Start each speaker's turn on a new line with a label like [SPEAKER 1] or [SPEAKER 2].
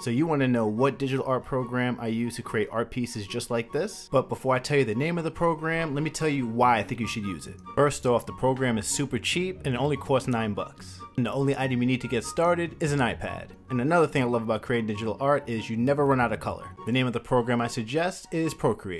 [SPEAKER 1] So you want to know what digital art program I use to create art pieces just like this? But before I tell you the name of the program, let me tell you why I think you should use it. First off, the program is super cheap and it only costs 9 bucks. And the only item you need to get started is an iPad. And another thing I love about creating digital art is you never run out of color. The name of the program I suggest is Procreate.